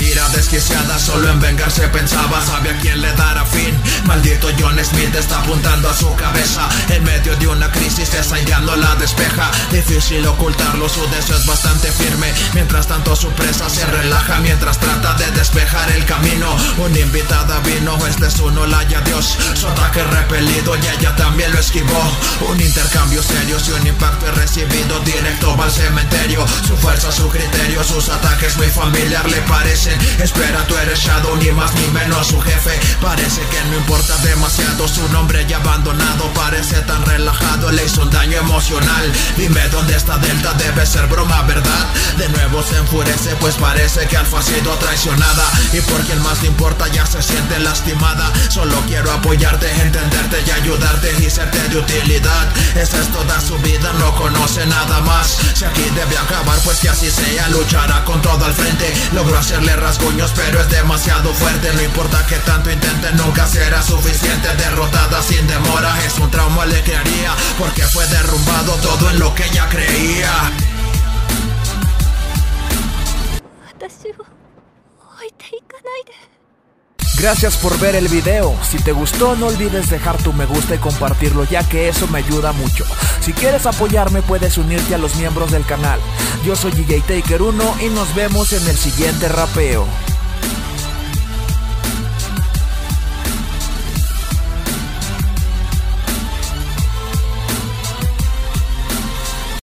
ira desquiciada solo en vengarse pensaba Sabía quién le dará fin. Maldito John Smith está apuntando a su cabeza. En medio de una crisis no la despeja. Difícil ocultarlo, su deseo es bastante firme. Mientras tanto su presa se relaja Mientras trata de despejar el camino. Una invitada vino, este es uno la haya Dios y ella también lo esquivó. Un intercambio serio y un impacto recibido Directo va al cementerio. Su fuerza, su criterio, sus ataques muy familiar le parecen. Espera, tú eres Shadow, ni más ni menos su jefe. Parece que no importa demasiado su nombre ya abandonado. Parece tan relajado, le hizo un daño emocional. Dime dónde está Delta, debe ser broma, ¿verdad? De nuevo se enfurece, pues parece que Alfa ha sido traicionada. Y por quien más le importa ya se siente lastimada. Solo quiero apoyarte, entenderte y ayudarte y serte de utilidad. Esa es toda su vida, no conoce nada más. Si aquí debe acabar, pues que así sea, luchará con todo al frente. Logró hacerle rasguños, pero es demasiado fuerte. No importa que tanto intente, nunca será suficiente. Derrotada un trauma le crearía Porque fue derrumbado todo en lo que ella creía Gracias por ver el video. Si te gustó no olvides dejar tu me gusta y compartirlo ya que eso me ayuda mucho. Si quieres apoyarme puedes unirte a los miembros del canal. Yo soy DJ Taker 1 y nos vemos en el siguiente rapeo.